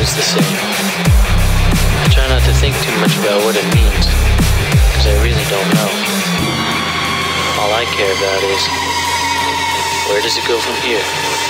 always the same. I try not to think too much about what it means, because I really don't know. All I care about is where does it go from here?